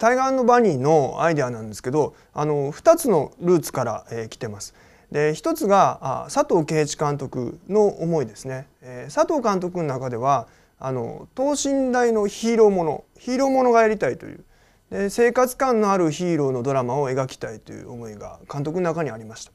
タイガーバニーのアイデアなんですけどあの2つのルーツから、えー、来てます。で一つがあ佐藤圭一監督の思いですね、えー、佐藤監督の中ではあの等身大のヒーローものヒーローものがやりたいというで生活感のあるヒーローのドラマを描きたいという思いが監督の中にありました。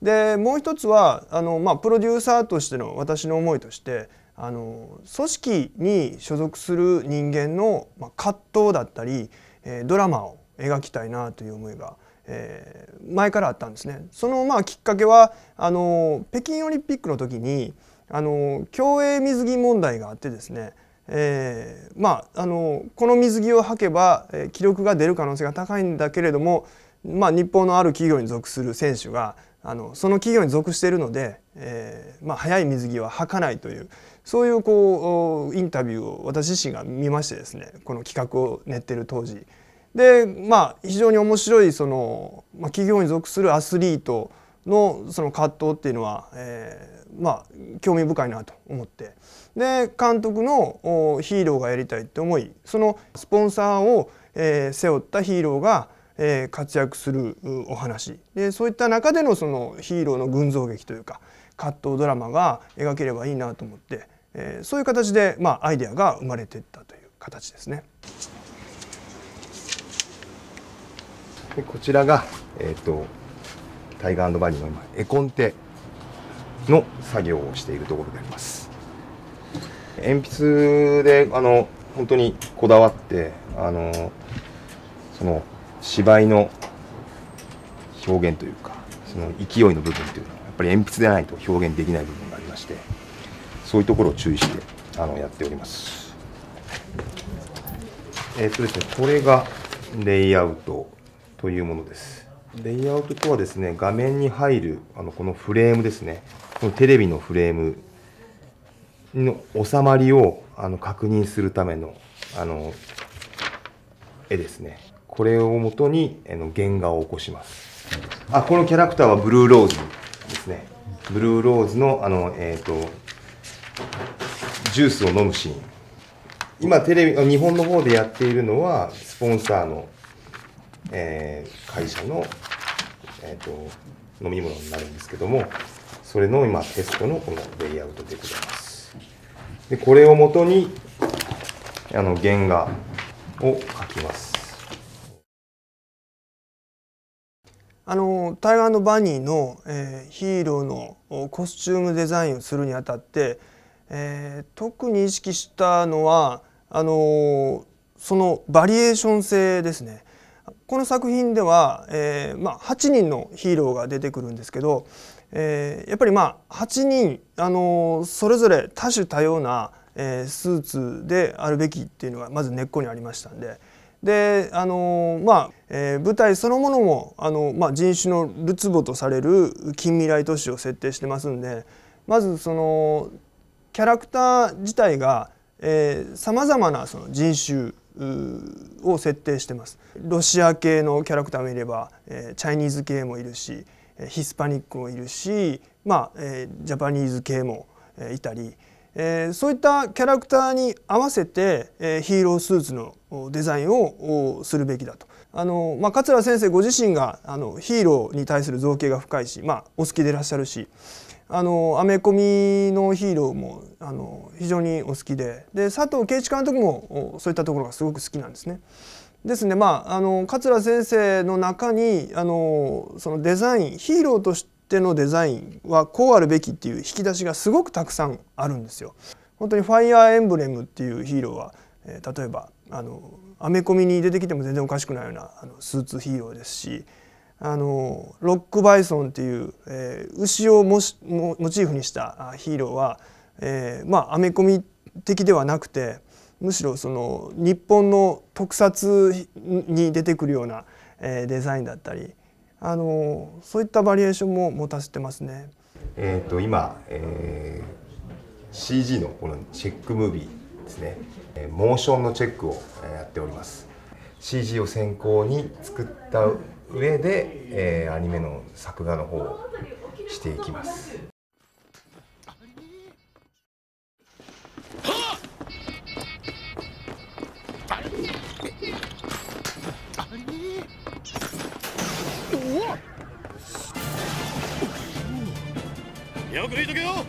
でもう一つはあの、まあ、プロデューサーとしての私の思いとしてあの組織に所属する人間の、まあ、葛藤だったり、え、ドラマを描きたいなという思いが、え、前からあったんですね。そのまあきっかけはあの北京オリンピックの時にあの競泳水着問題があってですね、えー、まああのこの水着を履けば、えー、記録が出る可能性が高いんだけれども、まあ、日本のある企業に属する選手があのその企業に属しているので、えーまあ、早い水着は履かないというそういうこうインタビューを私自身が見ましてですねこの企画を練ってる当時。でまあ非常に面白いその、まあ、企業に属するアスリートのその葛藤っていうのは、えー、まあ興味深いなと思って。で監督のヒーローがやりたいって思いそのスポンサーを、えー、背負ったヒーローが、えー、活躍するお話。でそういった中でのそのヒーローの群像劇というか葛藤ドラマが描ければいいなと思って、えー、そういう形で、まあ、アイデアが生まれていったという形ですね。でこちらが、えーとタイガーバニーの今絵コンテの作業をしているところであります鉛筆であの本当にこだわってあのその芝居の表現というかその勢いの部分というのはやっぱり鉛筆でないと表現できない部分がありましてそういうところを注意してあのやっておりますえっ、ー、とですねこれがレイアウトというものですレイアウトとはですね、画面に入るあのこのフレームですね、このテレビのフレームの収まりをあの確認するためのあの絵ですね。これをもとにあの原画を起こします。あ、このキャラクターはブルーローズですね。ブルーローズのあの、えっ、ー、と、ジュースを飲むシーン。今テレビ、日本の方でやっているのは、スポンサーのえー、会社の、えーと、飲み物になるんですけどもそれの今テストのこのレイアウトでございますでこれをもとにあの原画を描きますあのタイガーバニーの、えー、ヒーローのコスチュームデザインをするにあたって、えー、特に意識したのはあのそのバリエーション性ですね。この作品では、えーまあ、8人のヒーローが出てくるんですけど、えー、やっぱりまあ8人、あの、それぞれ多種多様な、えー、スーツであるべきっていうのがまず根っこにありましたんで。であのまあ、えー、舞台そのものもあの、まあ、人種のるつぼとされる近未来都市を設定してますんでまずそのキャラクター自体がさまざまなその人種を設定してますロシア系のキャラクターもいれば、えー、チャイニーズ系もいるしヒスパニックもいるし、まあえー、ジャパニーズ系も、えー、いたり、えー、そういったキャラクターに合わせて、えー、ヒーロースーツのデザインをするべきだと。あのまあ、桂先生ご自身があのヒーローに対する造形が深いし、まあ、お好きでいらっしゃるしあのアメコミのヒーローもあの非常にお好きでで佐藤圭一監督もそういったところがすごく好きなんですね。ですねまああの桂先生の中にあのそのデザインヒーローとしてのデザインはこうあるべきっていう引き出しがすごくたくさんあるんですよ。本当にファイアーエンブレムっていうヒーローは、えー、例えばあのアメコミに出てきても全然おかしくないようなあのスーツヒーローですしあのロックバイソンっていう、えー、牛をモモチーフにしたヒーローは、えー、まあアメコミ的ではなくてむしろその日本の特撮に出てくるような、えー、デザインだったりあのそういったバリエーションも持たせてますね。えーと、今、えー、CG のこのチェックムービーですね、えモーションのチェックをやっております。CG を先行に作った上で、えー、アニメの作画の方をしていきます。よく見とけよ。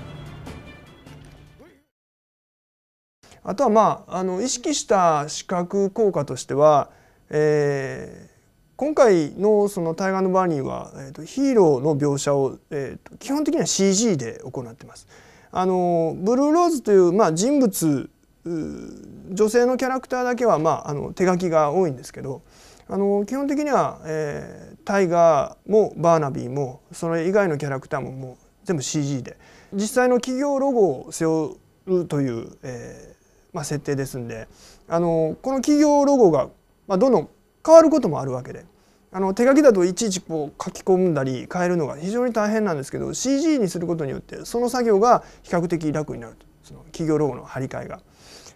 あとはまああの意識した視覚効果としては、えー、今回のその「タイガーバーニーは」えーと、ヒーローの描写を、えーと、基本的には CG で行ってます。あのブルーローズという、まあ、人物女性のキャラクターだけは、まあ、あの手書きが多いんですけどあの基本的には、えー、タイガーもバーナビーもそれ以外のキャラクターももう全部 CG で実際の企業ロゴを背負うという、えーまあ、設定ですんで。あのこの企業ロゴが、まあ、どんどん変わることもあるわけで。あの手書きだといちいちこう書き込んだり変えるのが非常に大変なんですけど CG にすることによってその作業が比較的楽になると。その企業ロゴの張り替えが。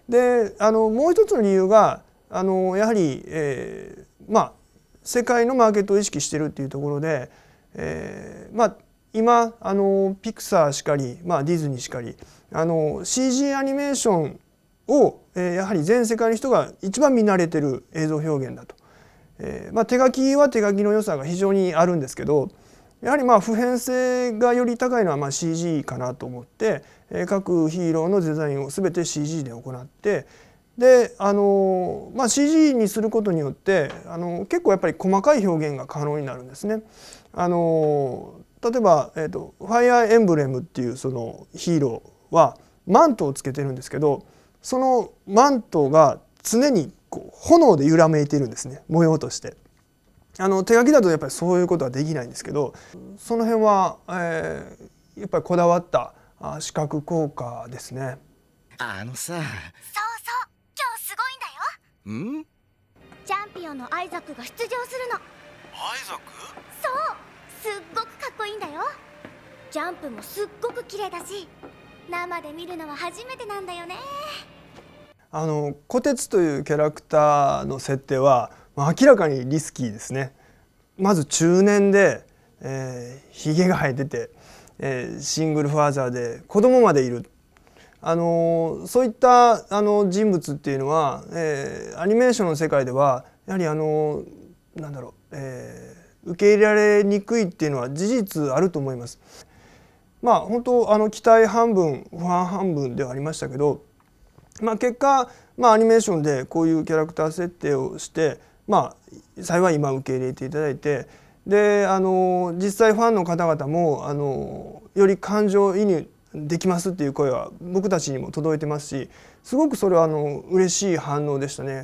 であのもう一つの理由があのやはり、えー、まあ世界のマーケットを意識してるっていうところで、えー、まあ今あのピクサーしかり、まあ、ディズニーしかりあの CG アニメーションを、え、やはり全世界の人が一番見慣れてる映像表現だと。えーまあ、手書きは手書きの良さが非常にあるんですけどやはりまあ普遍性がより高いのはまあ CG かなと思って、えー、各ヒーローのデザインを全て CG で行ってであの、まあ、CG にすることによってあの結構やっぱり細かい表現が可能になるんですね。あの例えば、えーと、ファイアーエンブレムっていうそのヒーローはマントをつけてるんですけどそのマントが常にこう炎で揺らめいているんですね。模様として。あの手書きだとやっぱりそういうことはできないんですけどその辺は、えー、やっぱりこだわった視覚効果ですね。あのさ。そうそう。今日すごいんだよ。ん？チャンピオンのアイザックが出場するの。アイザック？そう。すっごくかっこいいんだよ。ジャンプもすっごく綺麗だし生で見るのは初めてなんだよねあの虎鉄というキャラクターの設定は明らかにリスキーですねまず中年で、えー、ひげが生えてて、えー、シングルファーザーで子供までいるあのそういったあの人物っていうのは、えー、アニメーションの世界ではやはりあのなんだろう、えー、受け入れられにくいっていうのは事実あると思います。まあ本当あの期待半分不安半分ではありましたけどまあ、結果、まあ、アニメーションでこういうキャラクター設定をして、まあ、幸い今受け入れていただいてであの実際ファンの方々もあのより感情移入できますっていう声は僕たちにも届いてますしすごくそれはあの嬉しい反応でしたね。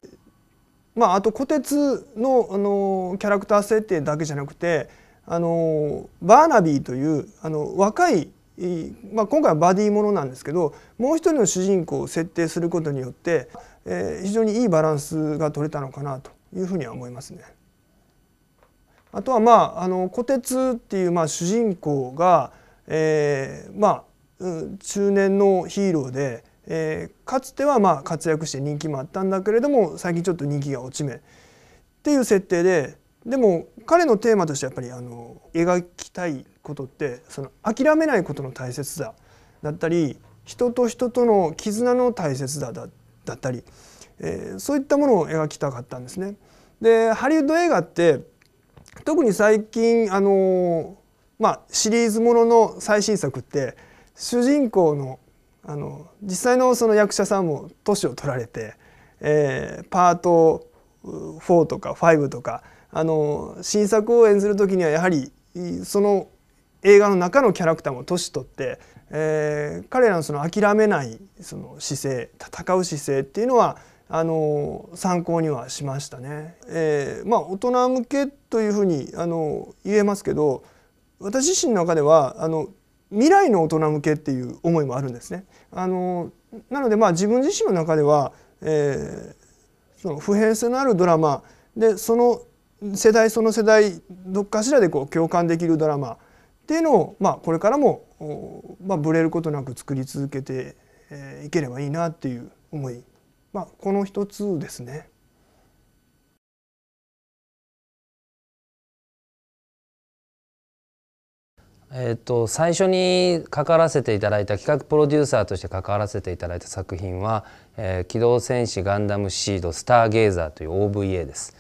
まあ、あと虎鉄のあのキャラクター設定だけじゃなくてあのバーナビーというあの若いまあ、今回はバディものなんですけどもう一人の主人公を設定することによって、えー、非常にいいバランスが取れたのかなというふうには思いますね。あとはまああの虎鉄っていうまあ主人公が、えー、まあ中年のヒーローで、えー、かつてはまあ活躍して人気もあったんだけれども最近ちょっと人気が落ち目っていう設定ででも彼のテーマとしてやっぱりあの描きたいことってその諦めないことの大切さだったり人と人との絆の大切さだだったり、えー、そういったものを描きたかったんですね。でハリウッド映画って特に最近あのまあシリーズものの最新作って主人公のあの実際のその役者さんも年を取られて、えー、パート4とか5とかあの新作を演ずる時にはやはりその映画の中のキャラクターも年取って、えー、彼らのその諦めないその姿勢戦う姿勢っていうのはあの参考にはしましたね。えー、まあ大人向けというふうにあの言えますけど私自身の中ではあの未来の大人向けっていう思いもあるんですね。あのなのでまあ自分自身の中では、えー、その普遍性のあるドラマでその世代その世代どっかしらでこう共感できるドラマっていうのを、まあ、これからも、まあ、ぶれることなく作り続けていければいいなっていう思い、まあ、この一つですね。えーと、最初に関わらせていただいた企画プロデューサーとして関わらせていただいた作品は「えー、機動戦士ガンダムシードスターゲイザー」という OVA です。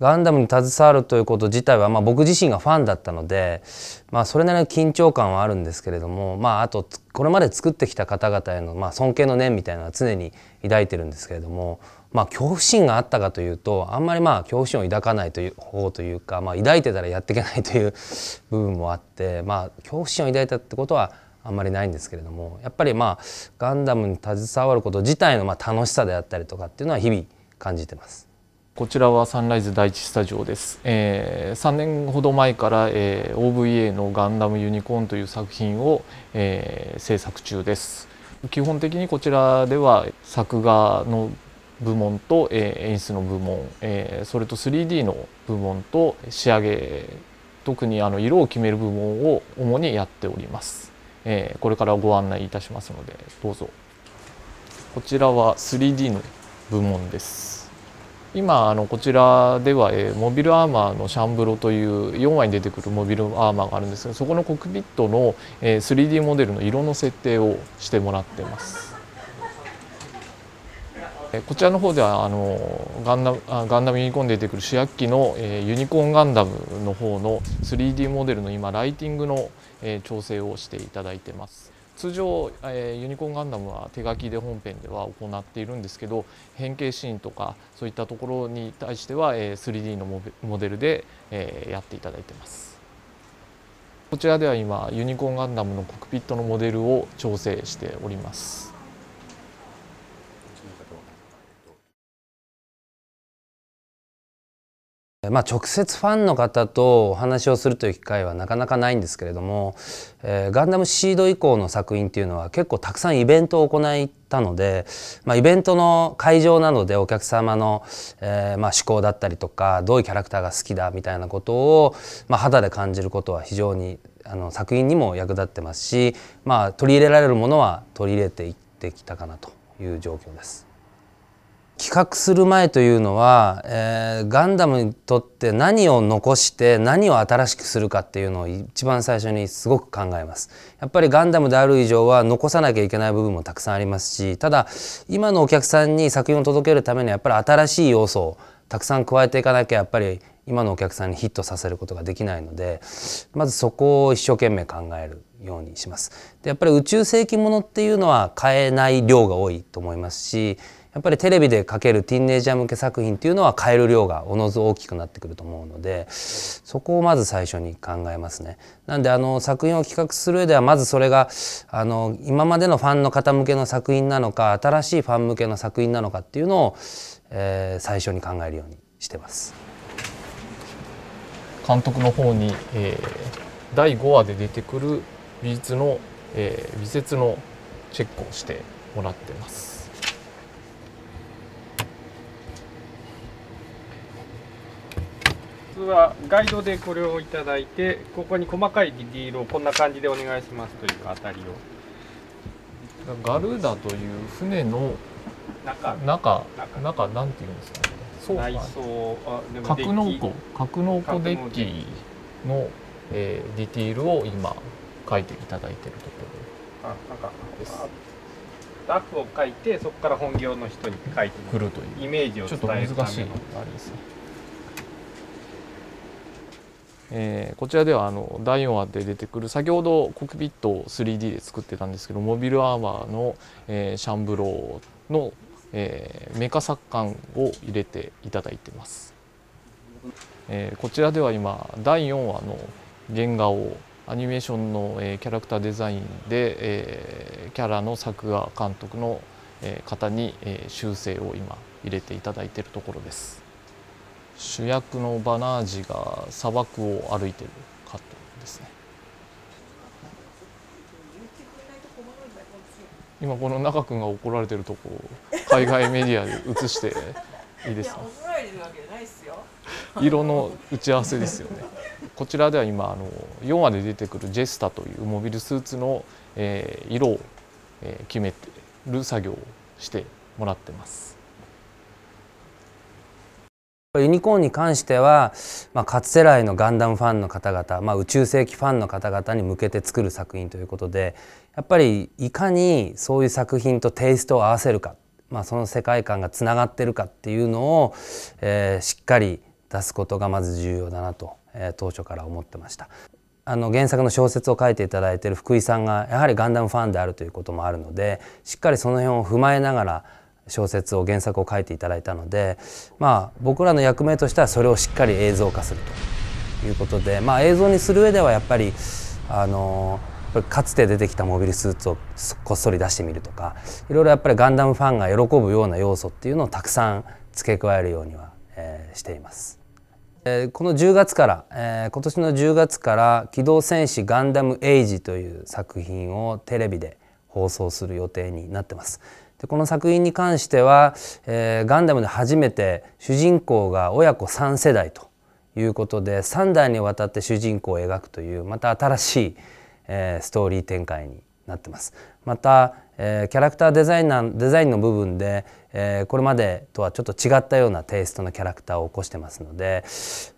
ガンダムに携わるということ自体は、まあ、僕自身がファンだったので、まあ、それなりの緊張感はあるんですけれども、まあ、あとこれまで作ってきた方々への、まあ、尊敬の念みたいなのは常に抱いてるんですけれども、まあ、恐怖心があったかというとあんまりまあ恐怖心を抱かないという方というか、まあ、抱いてたらやっていけないという部分もあって、まあ、恐怖心を抱いたってことはあんまりないんですけれどもやっぱりまあガンダムに携わること自体のまあ楽しさであったりとかっていうのは日々感じてます。こちらはサンライズ第一スタジオです、えー、3年ほど前から、えー、OVA の「ガンダムユニコーン」という作品を、えー、制作中です。基本的にこちらでは作画の部門と、えー、演出の部門、えー、それと 3D の部門と仕上げ特にあの色を決める部門を主にやっております、えー、これからご案内いたしますのでどうぞ。こちらは 3D の部門です。今あのこちらでは、えー、モビルアーマーのシャンブロという4話に出てくるモビルアーマーがあるんですがそこのコックピットの、えー、3D モデルの色の設定をしてもらってます。こちらの方ではあのガンダムガンダムユニコーンで出てくる主役機の、えー、ユニコーンガンダムの方の 3D モデルの今ライティングの、えー、調整をしていただいてます。通常、えー、ユニコーンガンダムは手書きで本編では行っているんですけど変形シーンとかそういったところに対しては、えー、3D のモデルで、えー、やっていただいてます。こちらでは今ユニコーンガンダムのコックピットのモデルを調整しております。まあ、直接ファンの方とお話をするという機会はなかなかないんですけれども、えー、ガンダムシード以降の作品っていうのは結構たくさんイベントを行ったので、まあ、イベントの会場などでお客様の、えー、まあ思考だったりとかどういうキャラクターが好きだみたいなことを、まあ、肌で感じることは非常にあの作品にも役立ってますし、まあ、取り入れられるものは取り入れていってきたかなという状況です。企画する前というのは、えー、ガンダムにとって何を残して何を新しくするかっていうのを一番最初にすごく考えますやっぱりガンダムである以上は残さなきゃいけない部分もたくさんありますしただ今のお客さんに作品を届けるためにはやっぱり新しい要素をたくさん加えていかなきゃやっぱり今のお客さんにヒットさせることができないのでまずそこを一生懸命考えるようにします。でやっぱり宇宙世紀ものっていうのは変えない量が多いと思いますしやっぱりテレビでかけるティーンネイジャー向け作品っていうのは変える量がおのず大きくなってくると思うのでそこをまず最初に考えますね。なんであの作品を企画する上ではまずそれがあの今までのファンの方向けの作品なのか新しいファン向けの作品なのかっていうのを、えー、最初に考えるようにしてます。監督の方に、えー、第5話で出てくる美術の、えー、美術のチェックをしてもらってます。はガイドでこれをいただいてここに細かいディティールをこんな感じでお願いしますというあたりを。ガルーダという船の中。中中。なんていうんですかね。そう内装格納庫。格納庫デッキの、えー、ディティールを今書いていただいているところ。あなんかです。ラフを書いてそこから本業の人に書いてくる。という。イメージを伝えるちょっと難しい。あれですねえー、こちらではあの第4話で出てくる先ほどコックピットを 3D で作ってたんですけどモビルアーマーの、えー、シャンブローの、えー、メカ作艦を入れていただいてます、えー、こちらでは今第4話の原画をアニメーションの、えー、キャラクターデザインで、えー、キャラの作画監督の、えー、方に、えー、修正を今入れていただいているところです。主役のバナージが砂漠を歩いてるカットですね。今この中君が怒られてるとこ海外メディアで映していいですか？色の打ち合わせですよね。こちらでは今あの4話で出てくるジェスタというモビルスーツの、えー、色を、えー、決めてる作業をしてもらってますユニコーンに関しては、まあ、かつて来のガンダムファンの方々、まあ、宇宙世紀ファンの方々に向けて作る作品ということでやっぱりいかにそういう作品とテイストを合わせるか、まあ、その世界観がつながってるかっていうのを、えー、しっかり出すことがまず重要だなと、えー、当初から思ってました。あの原作の小説を書いていただいている福井さんがやはりガンダムファンであるということもあるのでしっかりその辺を踏まえながら小説を原作を書いていただいたのでまあ僕らの役目としてはそれをしっかり映像化するということでまあ映像にする上ではやっぱりあのかつて出てきたモビルスーツをこっそり出してみるとかいろいろやっぱりガンダムファンが喜ぶような要素っていうのをたくさん付け加えるようには、えー、しています。え、この10月から、え、今年の10月から「機動戦士ガンダムエイジ」という作品をテレビで放送する予定になってます。でこの作品に関しては、えー、ガンダムで初めて主人公が親子3世代ということで3代にわたって主人公を描くというまた新しい、えー、ストーリー展開になってます。また、えー、キャラクターデザイナーデザインの部分で、えー、これまでとはちょっと違ったようなテイストのキャラクターを起こしてますので、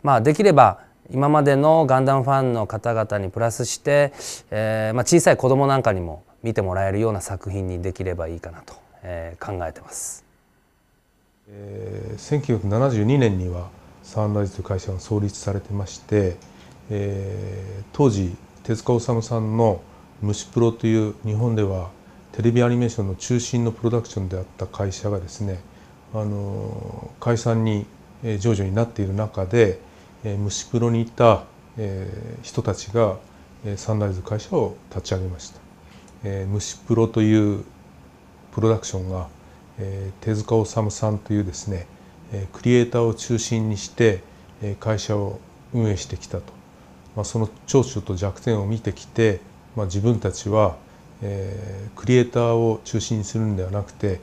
まあ、できれば今までのガンダムファンの方々にプラスして、えーまあ、小さい子供なんかにも見てもらえるような作品にできればいいかなとえー、考えてます、えー、1972年にはサンライズという会社が創立されてまして、えー、当時手塚治虫さんの「虫プロ」という日本ではテレビアニメーションの中心のプロダクションであった会社がですねあの解散に徐々になっている中で虫プロにいた人たちがサンライズ会社を立ち上げました。虫プロというプロダクションが、えー、手塚治虫さんというですね、えー、クリエイターを中心にして、えー、会社を運営してきたと、まあ、その長所と弱点を見てきて、まあ、自分たちは、えー、クリエイターを中心にするんではなくて、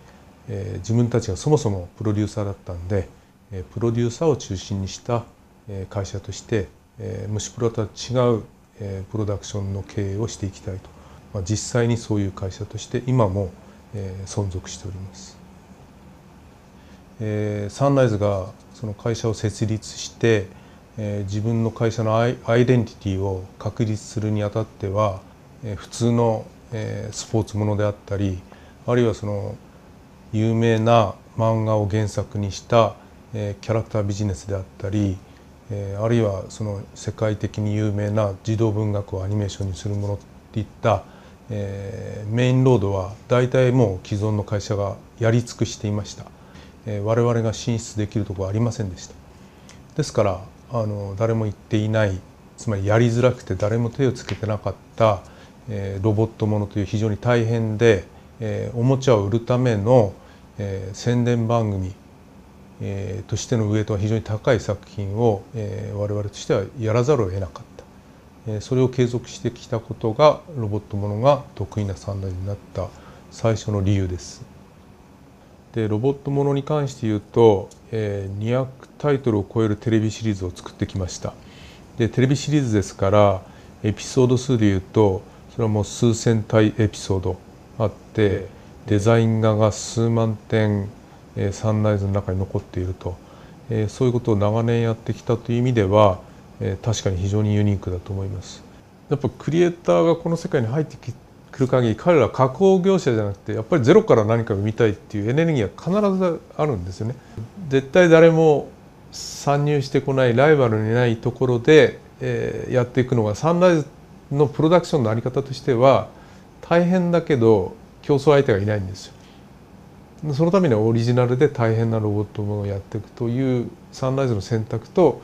えー、自分たちがそもそもプロデューサーだったんで、えー、プロデューサーを中心にした、えー、会社として、えー、虫プロとは違う、えー、プロダクションの経営をしていきたいと、まあ、実際にそういう会社として今もえー、存続しております、えー、サンライズがその会社を設立して、えー、自分の会社のアイアイデンティティを確立するにあたっては、えー、普通の、えー、スポーツものであったりあるいはその有名な漫画を原作にした、えー、キャラクタービジネスであったり、えー、あるいはその世界的に有名な児童文学をアニメーションにするものっていったえー、メインロードは大体もう既存の会社がやり尽くしていました、えー、我々が進出できるところはありませんでしたですからあの誰も言っていないつまりやりづらくて誰も手をつけてなかった、えー、ロボットものという非常に大変で、えー、おもちゃを売るための、えー、宣伝番組、えー、としてのウエイトが非常に高い作品を、えー、我々としてはやらざるを得なかった。それを継続してきたことがロボットものが得意な三代になった最初の理由です。でロボットものに関して言うと、え、200タイトルを超えるテレビシリーズを作ってきました。でテレビシリーズですからエピソード数でいうとそれはもう数千体エピソードあってデザイン画が数万点、え、サンライズの中に残っていると、え、そういうことを長年やってきたという意味ではえー、確かに非常にユニークだと思います。やっぱクリエイターがこの世界に入ってくる限り彼らは加工業者じゃなくてやっぱりゼロから何かを生みたいっていうエネルギーは必ずあるんですよね。絶対誰も参入してこないライバルにないところで、えー、やっていくのがサンライズのプロダクションの在り方としては大変だけど競争相手がいないんですよ。そのためにはオリジナルで大変なロボットものをやっていくというサンライズの選択と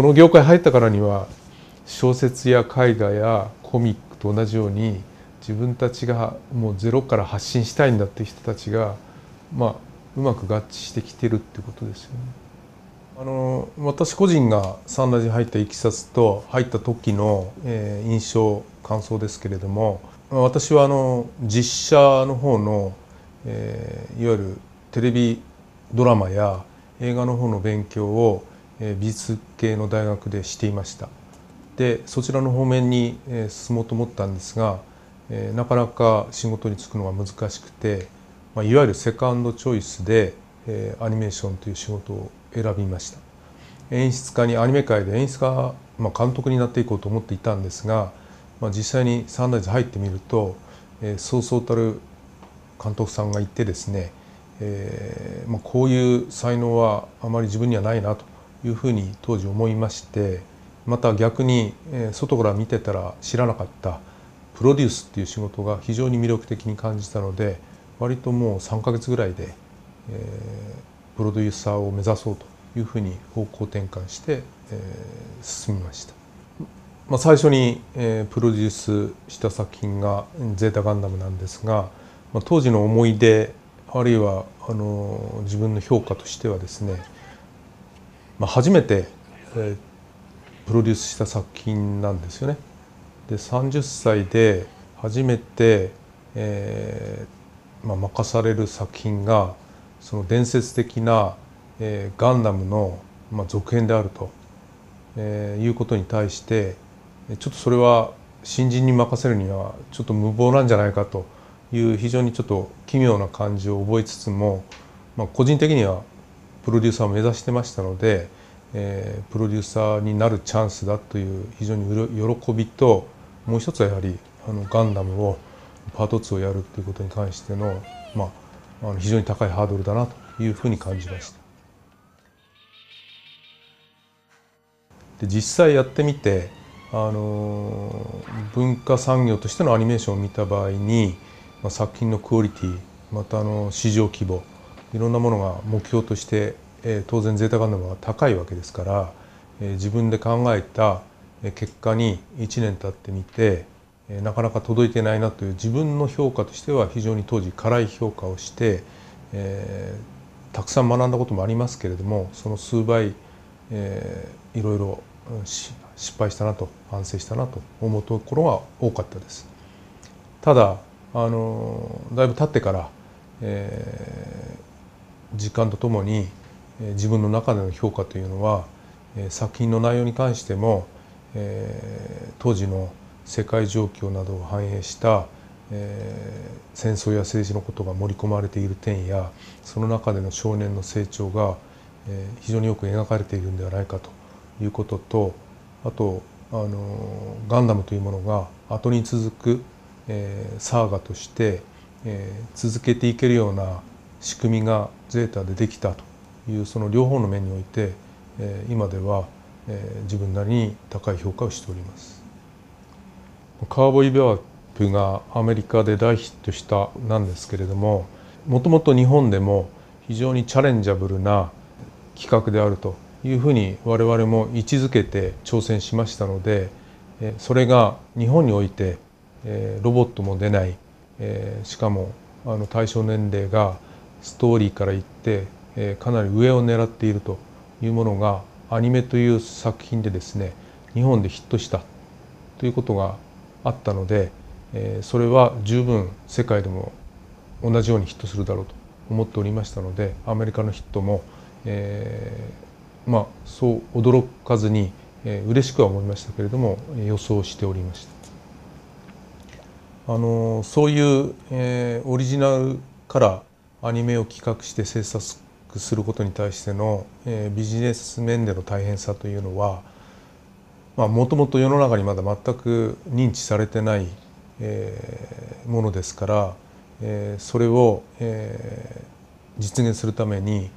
この業界入ったからには小説や絵画やコミックと同じように自分たちがもうゼロから発信したいんだって人たちがまあうまく合致してきてるってことですよね。あの私個人がサンラジに入ったいきさつと入った時の、えー、印象感想ですけれども私はあの実写の方の、えー、いわゆるテレビドラマや映画の方の勉強を美術系の大学でしていました。でそちらの方面に進もうと思ったんですがなかなか仕事に就くのが難しくて、まあ、いわゆるセカンドチョイスでアニメーションという仕事を選びました。演出家にアニメ界で演出家、まあ、監督になっていこうと思っていたんですが、まあ、実際にサンライズ入ってみると、えー、そうそうたる監督さんがいてですね、えーまあ、こういう才能はあまり自分にはないなと。いうふうに当時思いましてまた逆に外から見てたら知らなかったプロデュースっていう仕事が非常に魅力的に感じたので割ともう3ヶ月ぐらいで、えー、プロデューサーを目指そうというふうに方向転換して、えー、進みました。まあ、最初に、えー、プロデュースした作品が「ゼータガンダム」なんですが、まあ、当時の思い出あるいはあの自分の評価としてはですね、まあ、初めて、えー、プロデュースした作品なんですよね。で30歳で初めて、えーまあ、任される作品がその伝説的な、えー、ガンダムの、まあ、続編であると、えー、いうことに対してちょっとそれは新人に任せるにはちょっと無謀なんじゃないかという非常にちょっと奇妙な感じを覚えつつも、まあ、個人的にはプロデューサーを目指してましたので、えー、プロデューサーになるチャンスだという非常に喜びともう一つはやはりあのガンダムをパート2をやるということに関しての,、まあ、あの非常に高いハードルだなというふうに感じました。で実際やってみてあの文化産業としてのアニメーションを見た場合に、まあ、作品のクオリティまたあの市場規模いろんなものが目標として、えー、当然ゼータガンダムは高いわけですから、えー、自分で考えた結果に1年経ってみてなかなか届いてないなという自分の評価としては非常に当時辛い評価をして、えー、たくさん学んだこともありますけれどもその数倍、えー、いろいろ失敗したなと反省したなと思うところが多かったです。ただあのだいぶ経ってから、え時間とともに自分の中での評価というのは作品の内容に関しても、当時の世界状況などを反映した、戦争や政治のことが盛り込まれている点やその中での少年の成長が、非常によく描かれているんではないかということとあとあのガンダムというものが後に続く、えー、サーガとして、え、続けていけるような仕組みがゼータでできたというその両方の面において、今では、自分なりに高い評価をしております。カーボイビアップがアメリカで大ヒットしたなんですけれどももともと日本でも非常にチャレンジャブルな企画であるというふうに我々も位置づけて挑戦しましたのでそれが日本においてロボットも出ないしかも対象年齢がストーリーから言ってかなり上を狙っているというものがアニメという作品でですね日本でヒットしたということがあったのでそれは十分世界でも同じようにヒットするだろうと思っておりましたのでアメリカのヒットも、えー、まあ、そう驚かずに、えー、嬉しくは思いましたけれども予想しておりました。あのそういう、えー、オリジナルからアニメを企画して制作することに対しての、えー、ビジネス面での大変さというのはもともと世の中にまだ全く認知されてない、えー、ものですから、えー、それを、えー、実現するために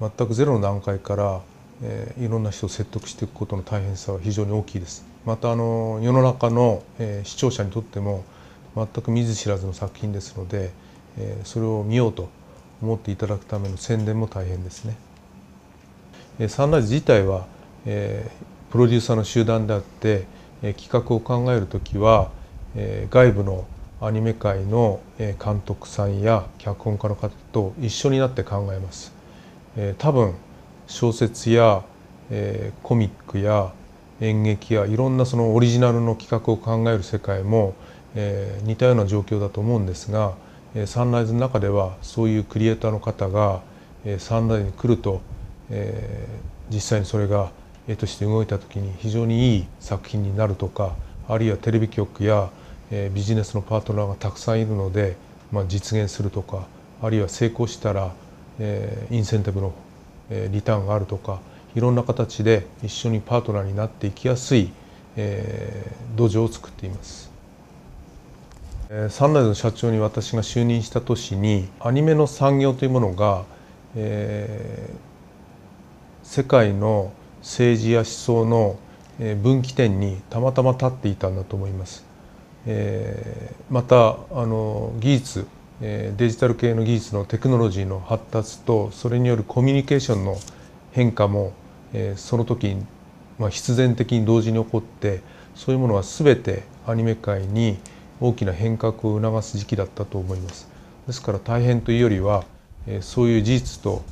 全くゼロの段階からえー、いろんな人を説得していくことの大変さは非常に大きいです。またあの世の中の、えー、視聴者にとっても全く見ず知らずの作品ですので、えー、それを見ようと思っていただくための宣伝も大変ですね。えー、サンライズ自体は、えー、プロデューサーの集団であって、えー、企画を考える時は、えー、外部のアニメ界の監督さんや脚本家の方と一緒になって考えます。えー、多分小説や、えー、コミックや演劇やいろんなそのオリジナルの企画を考える世界も、えー、似たような状況だと思うんですが、え、サンライズの中ではそういうクリエイターの方が、え、サンライズに来ると、え、実際にそれが絵として動いた時に非常にいい作品になるとかあるいはテレビ局や、え、ビジネスのパートナーがたくさんいるので、まあ、実現するとかあるいは成功したら、え、インセンティブのリターンがあるとかいろんな形で一緒にパートナーになっていきやすい、え、土壌を作っています。サンライズの社長に私が就任した年にアニメの産業というものが、えー、世界の政治や思想の分岐点にたまたま立っていたんだと思います。えー、またあの技術デジタル系の技術のテクノロジーの発達とそれによるコミュニケーションの変化もその時に、必然的に同時に起こってそういうものは全てアニメ界に大きな変革を促す時期だったと思います。ですから大変というよりはそういう事実と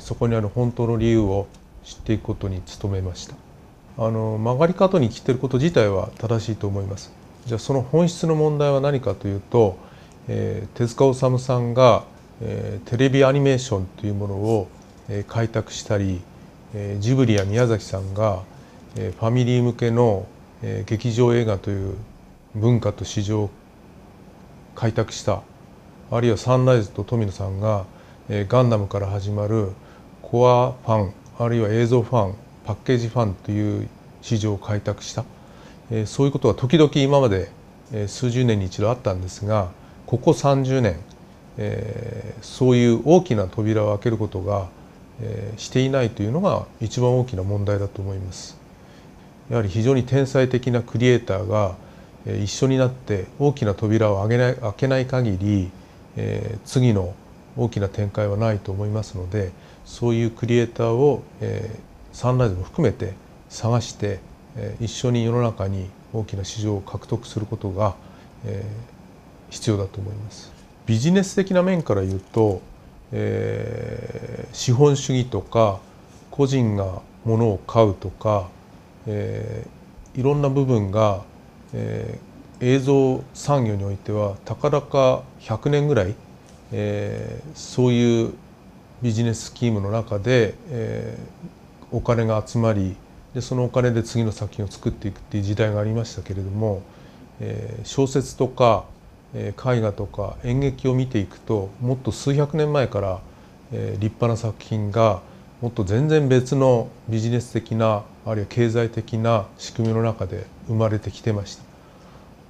そこにある本当の理由を知っていくことに努めました。あの曲がり角に来てること自体は正しいと思います。じゃあその本質の問題は何かというと、えー、手塚治虫さんが、えー、テレビアニメーションというものを、えー、開拓したり、えー、ジブリや宮崎さんが、えー、ファミリー向けの、えー、劇場映画という文化と市場を開拓したあるいはサンライズと富野さんが、えー、ガンダムから始まるコアファンあるいは映像ファンパッケージファンという市場を開拓した。えそういうことが時々今まで、え数十年に一度あったんですがここ30年、えそういう大きな扉を開けることが、えしていないというのが一番大きな問題だと思います。やはり非常に天才的なクリエイターが一緒になって大きな扉を開けない開けない限り、え次の大きな展開はないと思いますのでそういうクリエイターを、えサンライズも含めて探して一緒に世の中に大きな市場を獲得することが必要だと思います。ビジネス的な面から言うと、えー、資本主義とか個人が物を買うとか、えー、いろんな部分が、えー、映像産業においてはたかだか100年ぐらい、えー、そういうビジネススキームの中で、えー、お金が集まりでそのお金で次の作品を作っていくっていう時代がありましたけれども、えー、小説とか、えー、絵画とか演劇を見ていくともっと数百年前から、えー、立派な作品がもっと全然別のビジネス的なあるいは経済的な仕組みの中で生まれてきてました。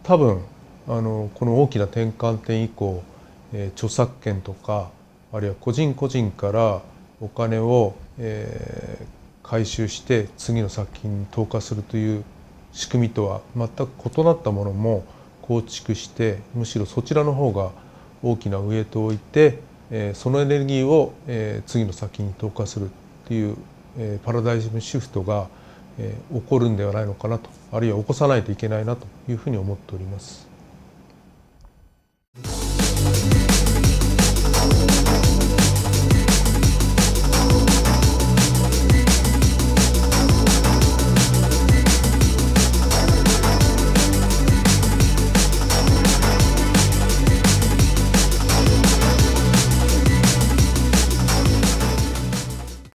多分あのこの大きな転換点以降、えー、著作権とかあるいは個人個人からお金を、えー、回収して次の作品に投下するという仕組みとは全く異なったものも構築してむしろそちらの方が大きなウエイトを置いてそのエネルギーを次の作品に投下するっていうパラダイムシフトが起こるんではないのかなとあるいは起こさないといけないなというふうに思っております。